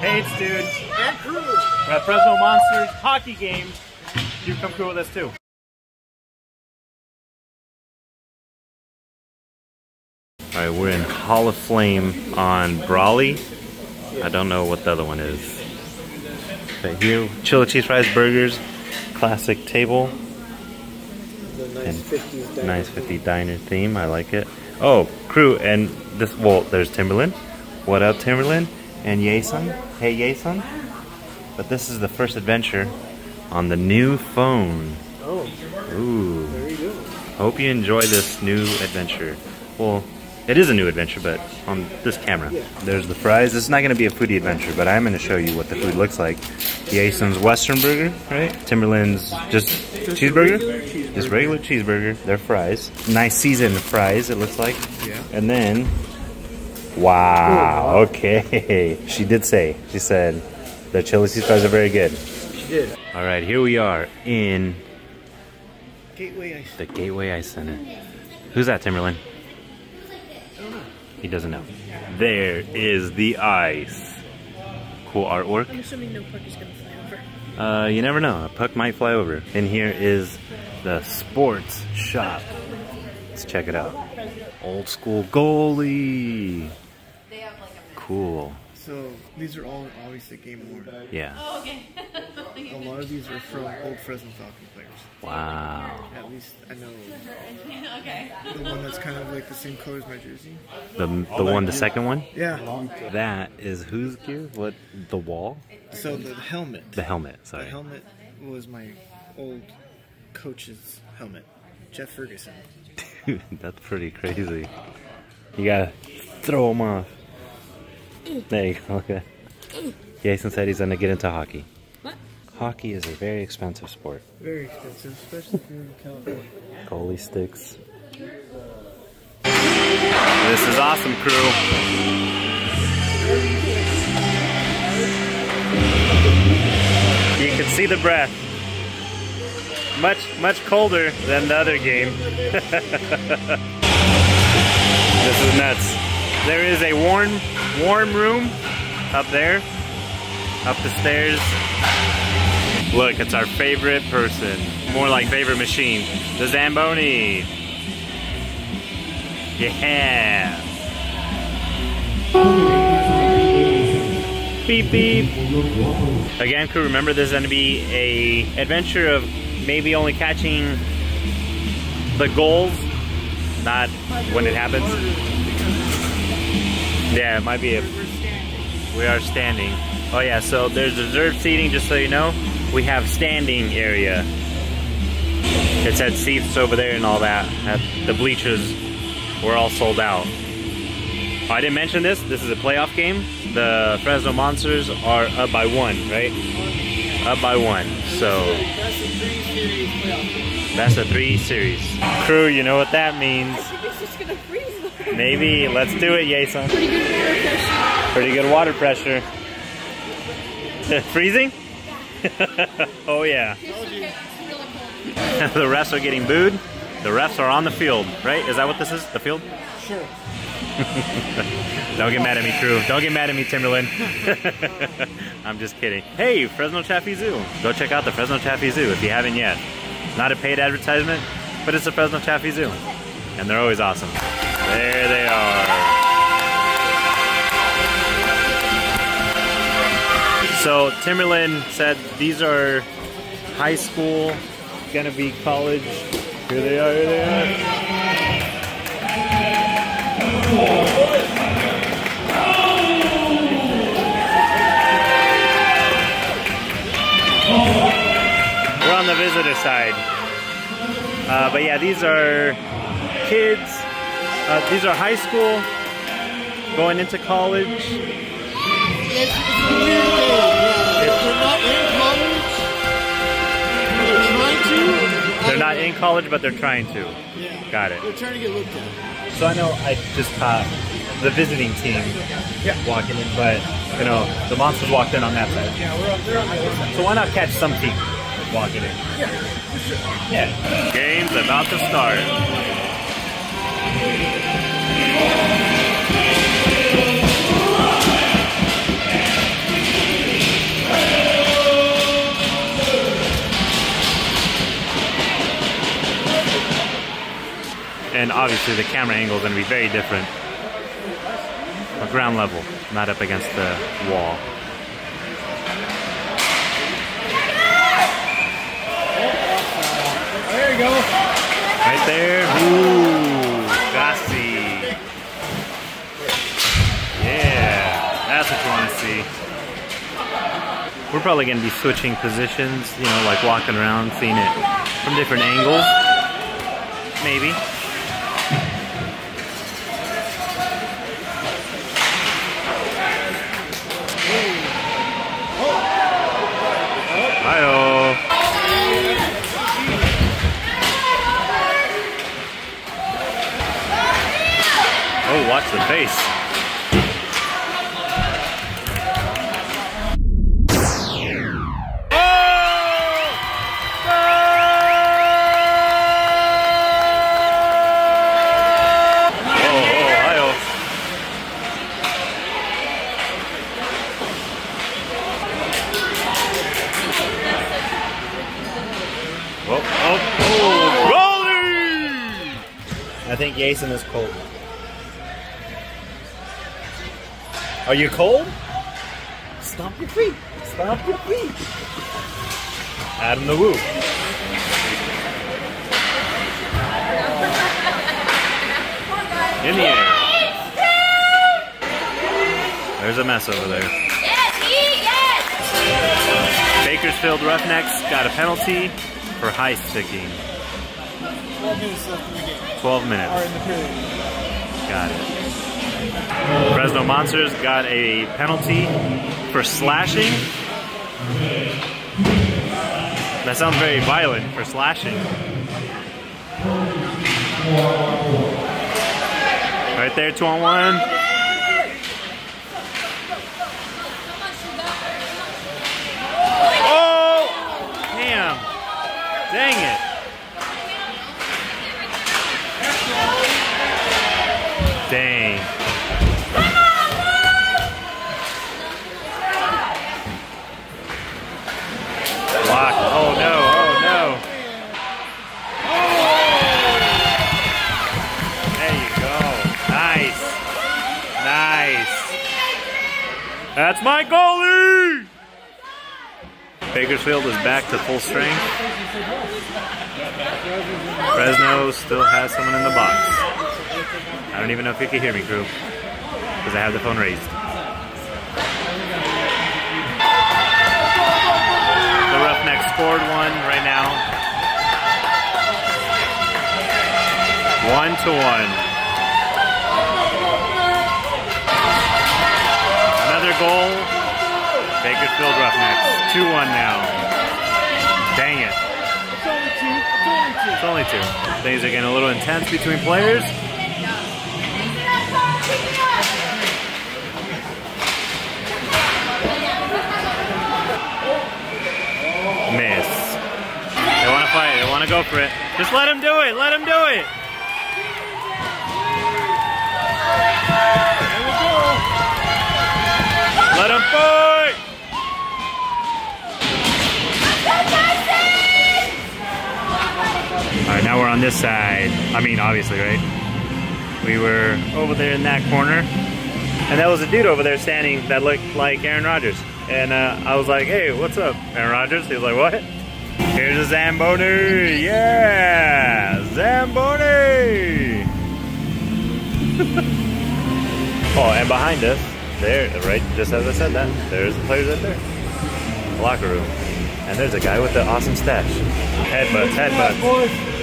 Pates, dude. And crew. We're at Fresno Monsters hockey game. You come cool with us too. All right, we're in Hall of Flame on Brawley. I don't know what the other one is. But here, chili cheese fries, burgers, classic table, The nice And 50s diner. nice 50 diner theme. I like it. Oh, crew, and this, well, there's Timberland. What up, Timberland? And Jason. Hey, Jason. But this is the first adventure on the new phone. Oh, Ooh. there you go. Hope you enjoy this new adventure. Well, it is a new adventure, but on this camera. There's the fries. This is not going to be a foodie adventure, but I'm going to show you what the food looks like. Jason's Western Burger, right? Timberland's just cheeseburger? Just regular cheeseburger. They're fries. Nice seasoned fries, it looks like. Yeah. And then, wow, okay. She did say, she said, the chili cheese fries are very good. She did. All right, here we are in Gateway Ice. the Gateway Ice Center. Who's that, Timberland? He doesn't know. There is the ice. Cool artwork. I'm assuming no puck is gonna fly over. Uh, you never know. A puck might fly over. And here is the sports shop. Let's check it out. Old school goalie. Cool. So these are all obviously game worn. Yeah. Oh, okay. A lot of these are from old Fresno Falcon players. Wow. At least I know okay. the one that's kind of like the same color as my jersey. The the one, the second one. Yeah. That is whose gear? What? The wall? So the helmet. The helmet. Sorry. The helmet was my old coach's helmet, Jeff Ferguson. Dude, that's pretty crazy. You gotta throw him off. There you go. Okay. Jason said he's gonna get into hockey. What? Hockey is a very expensive sport. Very expensive, especially if you're in California. Goalie sticks. This is awesome, crew. You can see the breath. Much, much colder than the other game. this is nuts. There is a warm, warm room up there, up the stairs. Look, it's our favorite person. More like favorite machine. The Zamboni. Yeah. Beep beep. Again, crew, remember this is going to be a adventure of maybe only catching the goals, not when it happens. Yeah, it might be a. We are standing. Oh yeah, so there's reserved seating, just so you know. We have standing area. It said seats over there and all that. At the bleachers were all sold out. I didn't mention this. This is a playoff game. The Fresno Monsters are up by one, right? Up by one. So that's a three series. Crew, you know what that means. I think it's just gonna freeze. though. Maybe. Let's do it, Jason. Pretty good air pressure. Pretty good water pressure. Freezing? oh yeah. It's okay. It's really cold. the refs are getting booed. The refs are on the field, right? Is that what this is? The field? Sure. Don't get mad at me, crew. Don't get mad at me, Timberland. I'm just kidding. Hey, Fresno Chaffee Zoo. Go check out the Fresno Chaffee Zoo if you haven't yet. Not a paid advertisement, but it's the Fresno Chaffee Zoo. And they're always awesome. There they are. So Timberland said these are high school, gonna be college. Here they are, here they are. We're on the visitor side. Uh, but yeah, these are kids. Uh, these are high school going into college. It's, it's a weird thing. They're not in college. They're trying to. They're not in college, but they're trying to. Yeah. Got it. They're trying to get looked at. So I know I just caught the visiting team walking in, but you know the monsters walked in on that side. Yeah, we're on, they're on the other side. So why not catch some team walking in? Yeah, for sure. Yeah. Game's about to start and obviously the camera angle is going to be very different. But ground level, not up against the wall. There you go. Right there. Ooh. We're probably going to be switching positions, you know, like walking around, seeing it from different angles. Maybe. Oh, watch the face. Jason is cold. Are you cold? Stomp your feet. Stomp your feet. Adam the Woo. In the air. There's a mess over there. Bakersfield Roughnecks got a penalty for high sticking. 12 minutes left in the game. 12 Or minutes. in the period. Got it. Fresno Monsters got a penalty for slashing. That sounds very violent for slashing. Right there, two on one. That's my goalie! Bakersfield is back to full strength. Fresno still has someone in the box. I don't even know if you can hear me, crew, because I have the phone raised. The Roughnecks scored one right now. One to one. Goal. Bakersfield Roughnecks. 2 1 now. Dang it. It's only two. Things are getting a little intense between players. Miss. They want to fight. They want to go for it. Just let him do it. Let him do it. There. Let him fight. All right, now we're on this side. I mean, obviously, right? We were over there in that corner, and that was a dude over there standing that looked like Aaron Rodgers. And uh, I was like, "Hey, what's up, Aaron Rodgers?" He was like, "What?" Here's a Zamboni. Yeah, Zamboni. oh, and behind us, there, right, just as I said that, there's the players right there. Locker room. And there's a guy with the awesome stash. Headbutts, headbutts.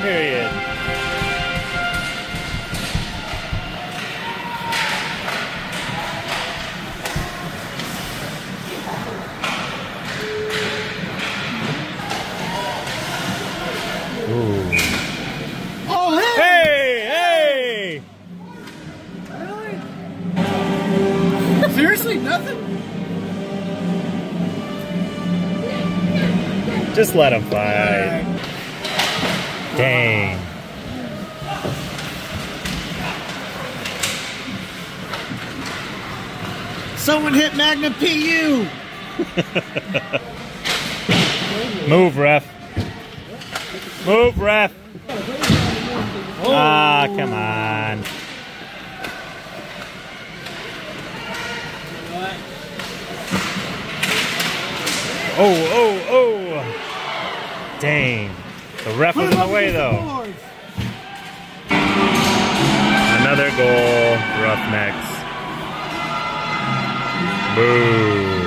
Start of the second period. Oh, hey! Hey, hey! Seriously, nothing? Just let him fight. Dang. Someone hit Magna PU. Move, ref. Move, ref. Ah, come on. Oh, oh, oh. Dang. The ref was in the way, though. Another goal, Roughnecks. Boo.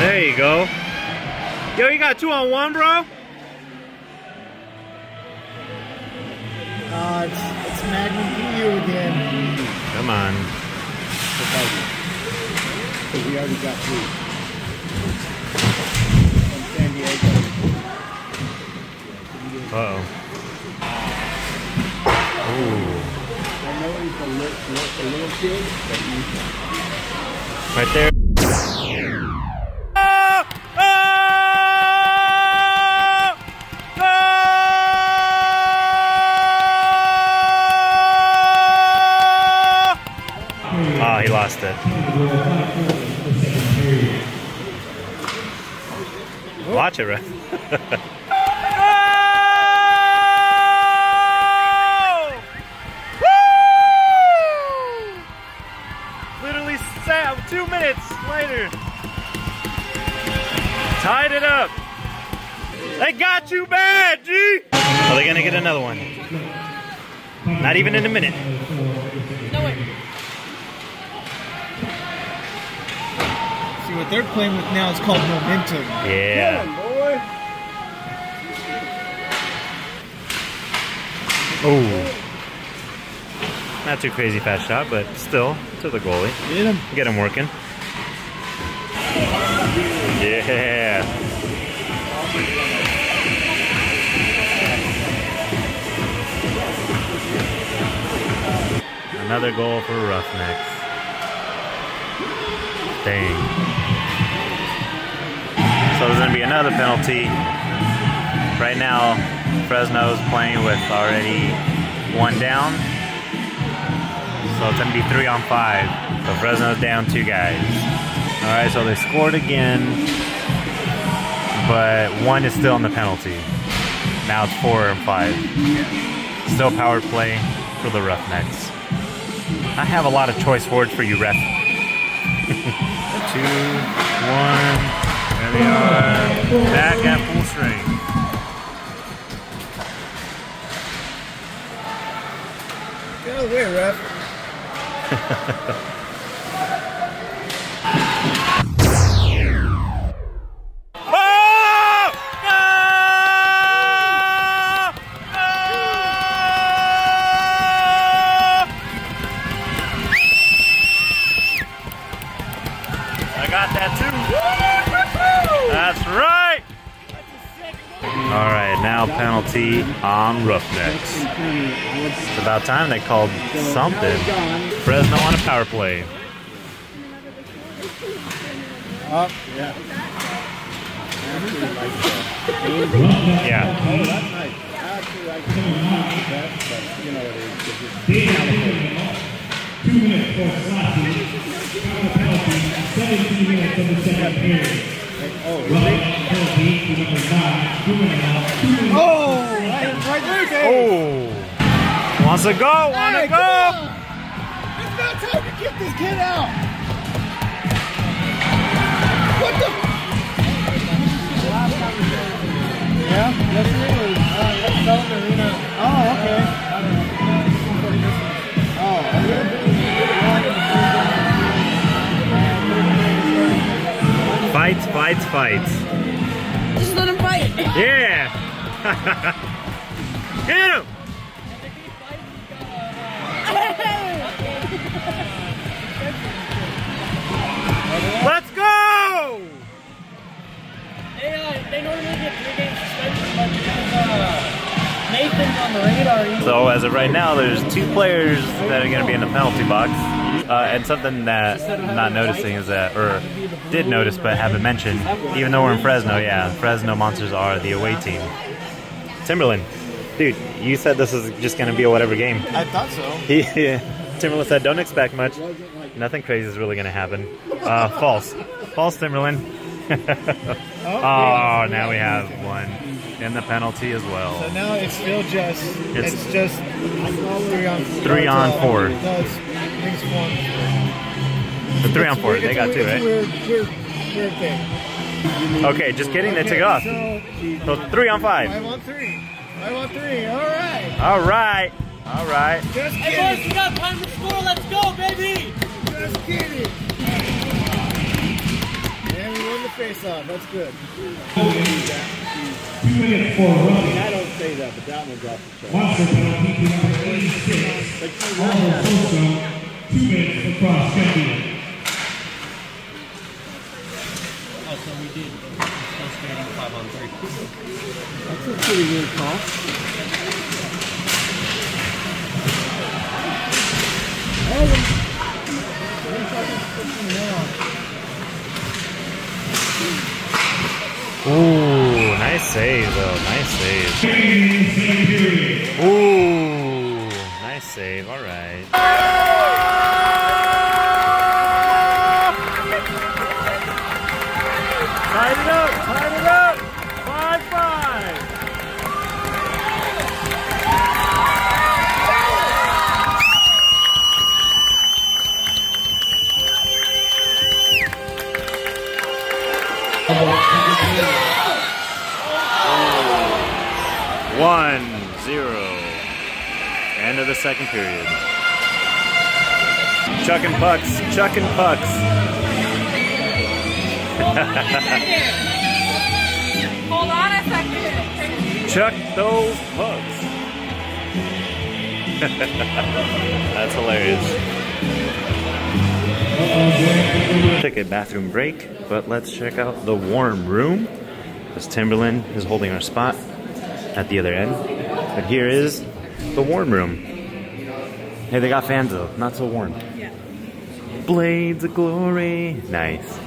There you go. Yo, you got two on one, bro? Uh, it's, it's Magnum PU again. Come on. We already got three. Uh oh. Ooh. I know he's a little, a little kid, but he's Right there. Oh! He lost it. Watch it, Ref. another one? Not even in a minute. No way. See what they're playing with now is called momentum. Yeah. boy. Oh. Not too crazy fast shot, but still to the goalie. Get him. Get him working. Yeah. Another goal for Roughnecks. Dang. So there's going to be another penalty. Right now, Fresno's playing with already one down. So it's going to be three on five. So Fresno's down two guys. All right, so they scored again, but one is still in the penalty. Now it's four and five. Still power play for the Roughnecks. I have a lot of choice words for you, ref. Two, one, there we are. Back at full strength. Get away, ref. penalty on Roughnecks. It's about time they called something. Fresno on a power play. Up. Yeah. Yeah. Oh, that's nice. I actually like that, but you know what it is. It's just Two minutes for Slotty. Final 17 minutes of the second period. Oh, Rough penalty to number nine, juvenile, two minutes right, right there, Dave. Oh, wants to go, want to Hey, go. come on. It's not time to get this kid out. What the? Yeah, yes it is. Uh, that's Southern Arena. Oh, okay. Fights, fights, fights. Just let him fight. Yeah. Hit him. Let's go. They, uh, they normally get three game suspension, but because uh, Nathan's on the radar, So as of right now, there's two players that are going to be in the penalty box. Uh, and something that I'm not noticing is that, or did notice but haven't mentioned, even though we're in Fresno, yeah, Fresno Monsters are the away team. Timberland, dude, you said this is just going to be a whatever game. I thought so. He, Timberland said, don't expect much. Nothing crazy is really going to happen. Uh, false. False, Timberland. oh, now we have one. And the penalty as well. So now it's still just It's- it's, just three on Three on four. No, it's, I think it's one. The three on four, they got two, right? Weird, weird, weird thing. Okay, just kidding, they took Okay, it off. So, So three on five five. on three. Five on three. All right. All right. All right. Just Hey, boys, kidding. we got time to score. Let's go, baby. Just kidding. And we won the face off. That's good. Two minutes for running. I don't say that, but that one's off the Monster penalty to number 86. Arnold Sosa, two minutes for cross country. Oh, so we did. Still skating five on three. That's a pretty good call. Ooh, nice save though. Nice save. Same same period. Ooh, nice save. All second period. Chucking pucks. Chucking pucks. Hold on a second. Chuck those pucks. That's hilarious. Take a bathroom break, but let's check out the warm room. As Timberland is holding our spot at the other end. But here is the warm room. Hey, they got fans though, not so warm. Yeah. Blades of glory. Nice.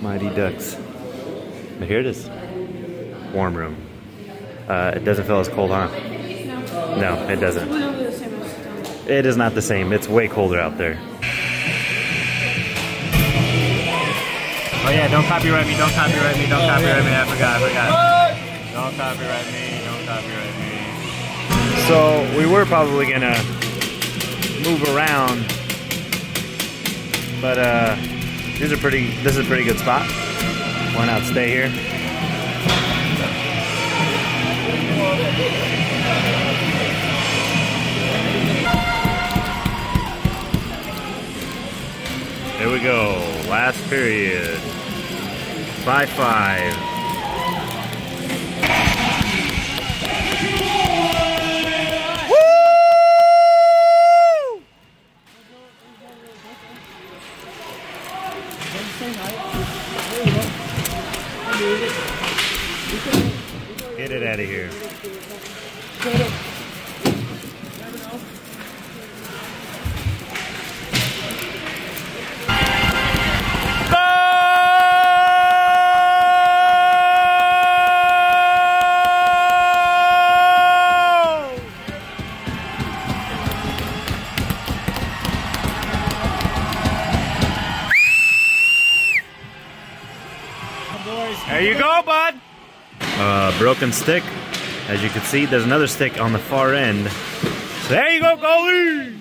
Mighty Ducks. But here it is. Warm room. Uh, it doesn't feel as cold, huh? No, it doesn't. Literally the same as It is not the same. It's way colder out there. Oh yeah, don't copyright me, don't copyright me, don't copyright me. I forgot, I forgot. Don't copyright me, don't copyright me. So we were probably gonna move around, but uh, these are pretty. This is a pretty good spot. Why not stay here? Here we go. Last period. 5 5. Broken stick. As you can see, there's another stick on the far end. There you go, goalie!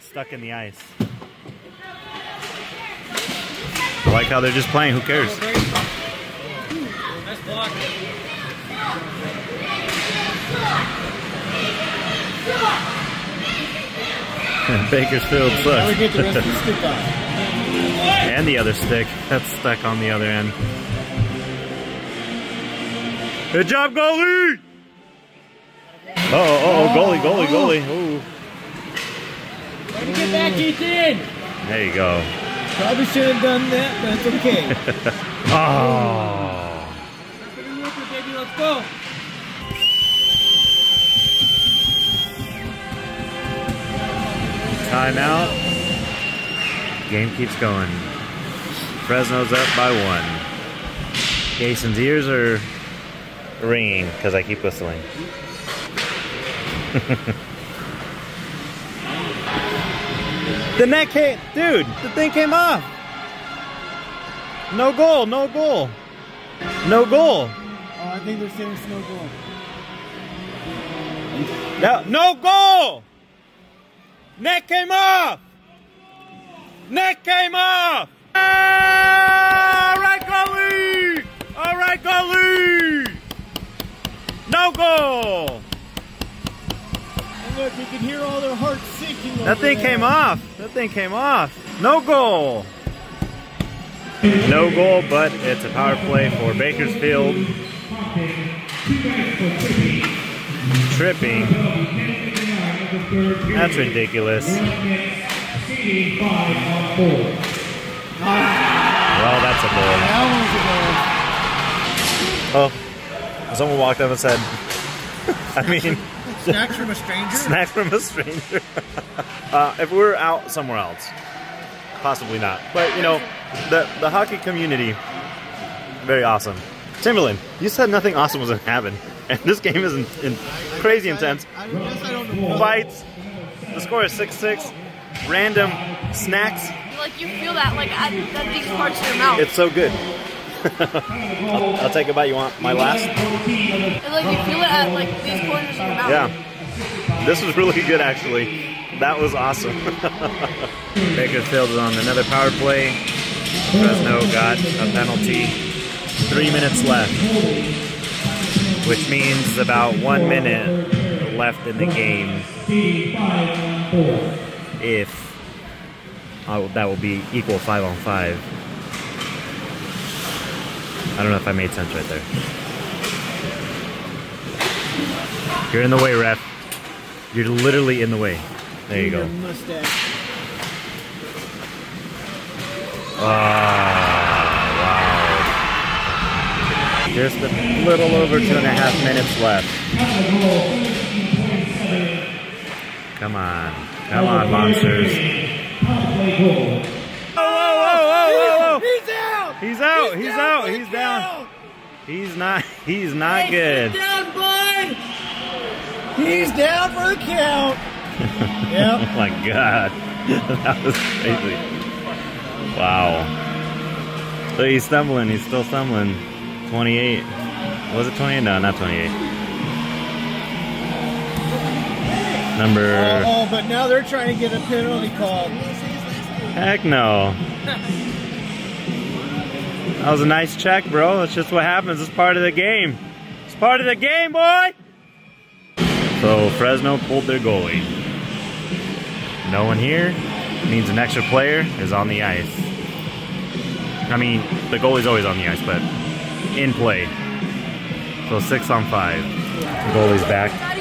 Stuck in the ice. I like how they're just playing. Who cares? Nice block. Bakersfield sucks. get the rest of the stick off. and the other stick that's stuck on the other end. Good job, goalie! Uh oh, uh oh, goalie, goalie, goalie. Ooh. Get back, Ethan. There you go. Probably should have done that, but it's okay. Oh. Let's go. Timeout. Game keeps going. Fresno's up by one. Jason's ears are ringing because I keep whistling. the net came, dude. The thing came off. No goal. No goal. No goal. Oh, I think they're saying it's no goal. No, no goal. Net came off. Net came off. All right, goalie. All right, goalie. No goal. And look, you can hear all their hearts sinking. That thing there. came off. That thing came off. No goal. No goal, but it's a power play for Bakersfield. Tripping. That's ridiculous. Well, that's a goal. That Someone walked up and said, I mean, one's a goal. Snacks from a stranger? snack from a stranger. uh, if we were out somewhere else, possibly not. But you know, the the hockey community, very awesome. Timberland, you said nothing awesome was gonna happen, and this game is in, in crazy intense. I, I I. Fights. The score is six six. Random snacks. Like you feel that like at, at these parts of your mouth. It's so good. I'll, I'll take a bite. You want my last? And, like you feel it at like these corners of your mouth. Yeah. This was really good, actually. That was awesome. Bakersfield is on another power play. Fresno got a penalty. Three minutes left, which means about one minute left in the game. If oh, that will be equal five on five. I don't know if I made sense right there. You're in the way, ref. You're literally in the way. There you go. Ah, wow. Just a little over two and a half minutes left. Come on. Come on, monsters. Whoa, whoa, whoa, whoa, whoa, whoa. He's out! He's out. He's out. He's down. He's not. He's not good. He's down, bud! He's down for the count! yep. Oh my god. that was crazy. Wow. So he's stumbling, he's still stumbling. 28. Was it 28? No, not 28. Number. Oh, but now they're trying to get a penalty called. Heck no. That was a nice check, bro. That's just what happens. It's part of the game. It's part of the game, boy! So Fresno pulled their goalie. No one here means an extra player is on the ice. I mean, the goalie's always on the ice, but in play. So six on five. The goalie's back.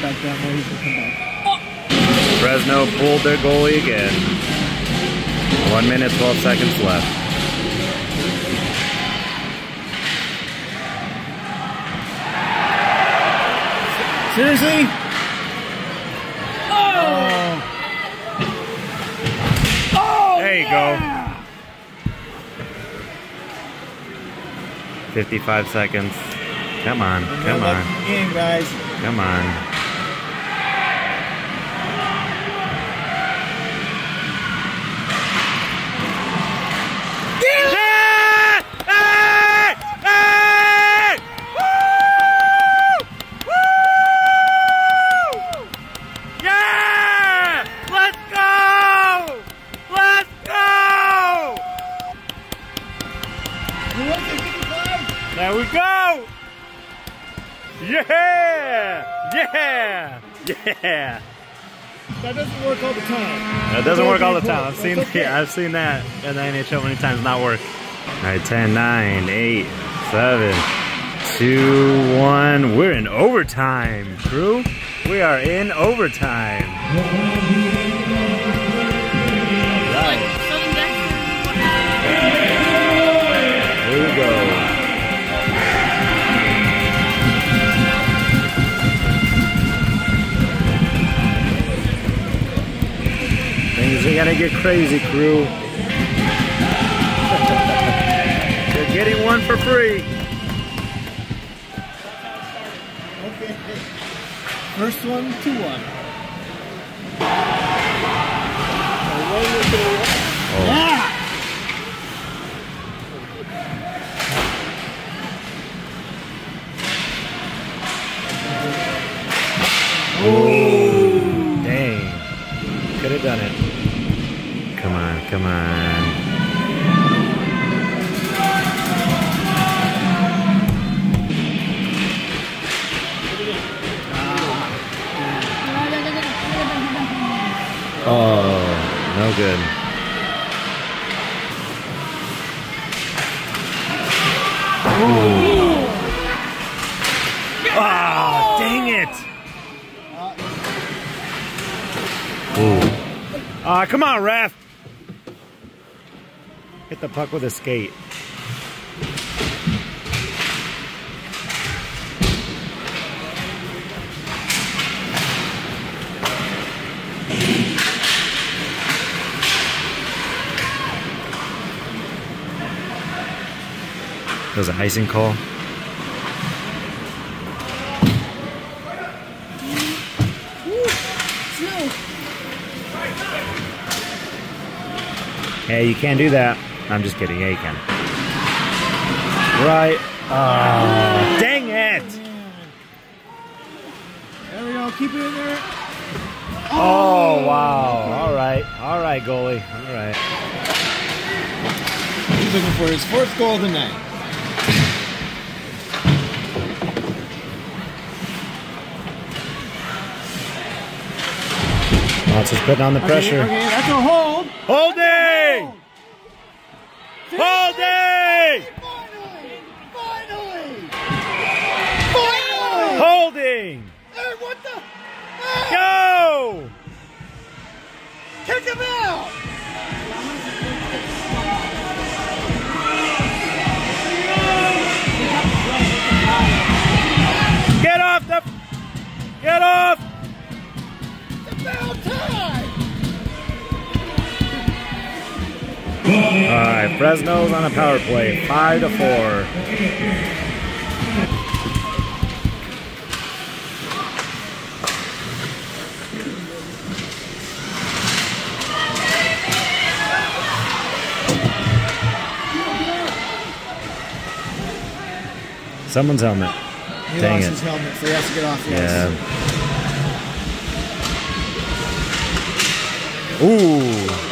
Back down there. He's come back. Fresno pulled their goalie again. One minute, 12 seconds left. Seriously? Oh! There you go. 55 seconds. Come on, come on, Game, guys. come on. There we go! Yeah! Yeah! Yeah! That doesn't work all the time. That doesn't work all the time. I've seen okay. I've seen that in the NHL many times not work. All right, 10, 9, 8, 7, 2, 1. We're in overtime, crew. We are in overtime. Gonna get crazy, crew. You're getting one for free. Okay. First one, two one. Oh. Yeah! Dang. Could have done it. Come on. Oh, no good. Ah, dang it! Ooh. Ah, come on, ref! The puck with a skate. That was an icing call. Hey, you can't do that. I'm just kidding. Yeah, you can. Right. Ah, dang it! There we go. Keep it in there. Oh, wow. All right. All right, goalie. All right. He's looking for his fourth goal of the night. Lots is putting on the pressure. Okay, okay, that's a hold. Holding! Holding! Finally! Finally! Finally! Holding! Hey, what the? Hey, Go! kick him out! All right, Fresno's on a power play, five to four. Someone's helmet. He Dang lost it. his helmet, so he has to get off Yeah. Ooh.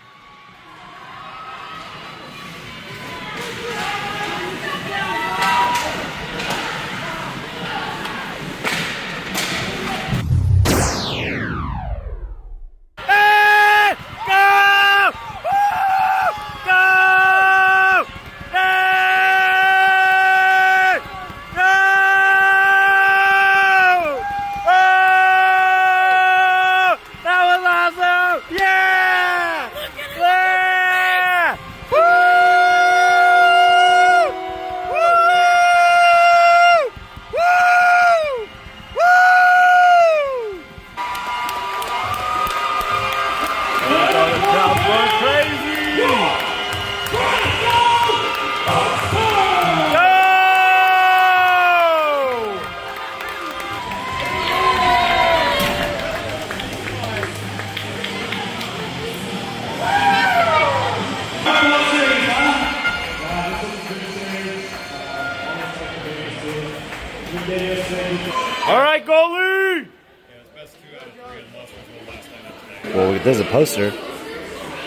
Poster.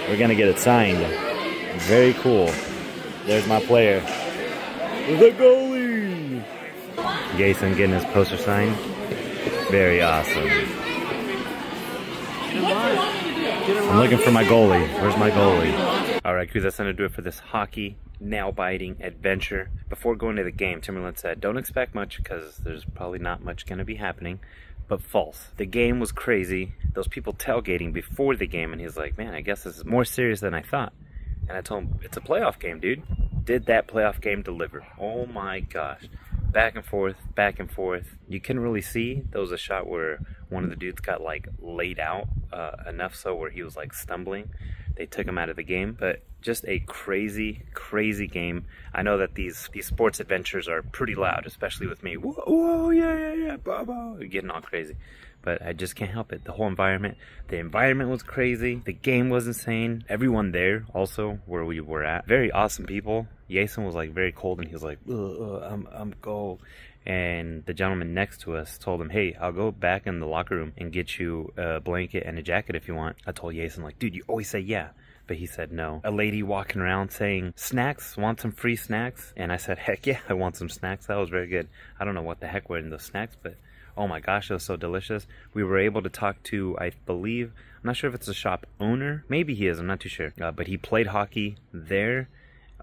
We're gonna get it signed. Very cool. There's my player. The goalie! Jason getting his poster signed. Very awesome. I'm looking for my goalie. Where's my goalie? All right, crew, that's going to do it for this hockey nail biting adventure. Before going to the game, Timberland said, don't expect much because there's probably not much going to be happening. But false. The game was crazy. Those people tailgating before the game, and he's like, man, I guess this is more serious than I thought. And I told him, it's a playoff game, dude. Did that playoff game deliver? Oh my gosh. back and forth, back and forth. You couldn't really see. There was a shot where one of the dudes got like laid out uh, enough so where he was like stumbling. They took him out of the game, but just a crazy, crazy game. I know that these these sports adventures are pretty loud, especially with me. Whoa, whoa yeah, yeah, yeah, getting all crazy. But I just can't help it. The whole environment, the environment was crazy. The game was insane. Everyone there, also where we were at, very awesome people. Jason was like very cold, and he was like, "I'm, I'm go." And the gentleman next to us told him, "Hey, I'll go back in the locker room and get you a blanket and a jacket if you want." I told Jason, like, "Dude, you always say yeah." But he said no. A lady walking around saying, snacks, want some free snacks? And I said, heck yeah, I want some snacks. That was very good. I don't know what the heck were in those snacks, but oh my gosh, it was so delicious. We were able to talk to, I believe, I'm not sure if it's a shop owner. Maybe he is, I'm not too sure. Uh, but he played hockey there,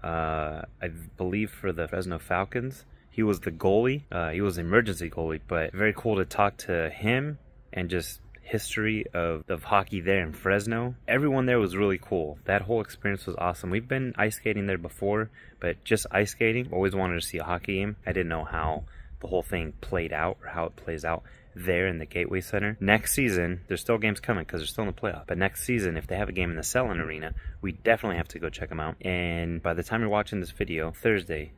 uh, I believe for the Fresno Falcons. He was the goalie. Uh, he was emergency goalie, but very cool to talk to him and just history of, of hockey there in Fresno. Everyone there was really cool. That whole experience was awesome. We've been ice skating there before, but just ice skating, always wanted to see a hockey game. I didn't know how the whole thing played out or how it plays out there in the Gateway Center. Next season, there's still games coming because they're still in the playoff. But next season, if they have a game in the Selland Arena, we definitely have to go check them out. And by the time you're watching this video, Thursday,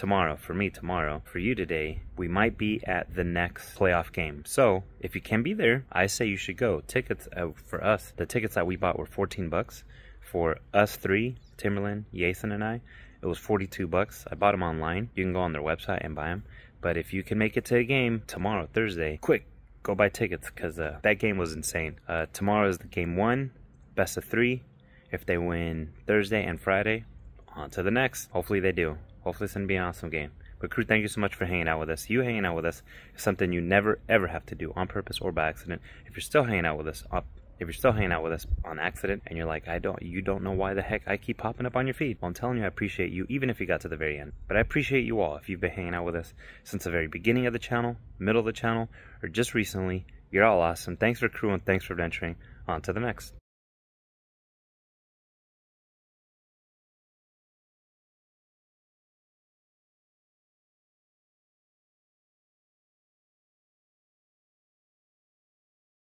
tomorrow, for me tomorrow, for you today, we might be at the next playoff game. So if you can be there, I say you should go. Tickets uh, for us, the tickets that we bought were 14 bucks. For us three, Timberland, Jason, and I, it was 42 bucks. I bought them online. You can go on their website and buy them. But if you can make it to a game tomorrow, Thursday, quick, go buy tickets because uh, that game was insane. Uh, tomorrow is the game one, best of three. If they win Thursday and Friday, on to the next. Hopefully they do. Hopefully it's going to be an awesome game. But Cru, thank you so much for hanging out with us. You hanging out with us is something you never ever have to do on purpose or by accident. If you're still hanging out with us, if you're still hanging out with us on accident and you're like, I don't, you don't know why the heck I keep popping up on your feed. Well, I'm telling you, I appreciate you, even if you got to the very end. But I appreciate you all if you've been hanging out with us since the very beginning of the channel, middle of the channel, or just recently. You're all awesome. Thanks for crew and thanks for venturing. On to the next.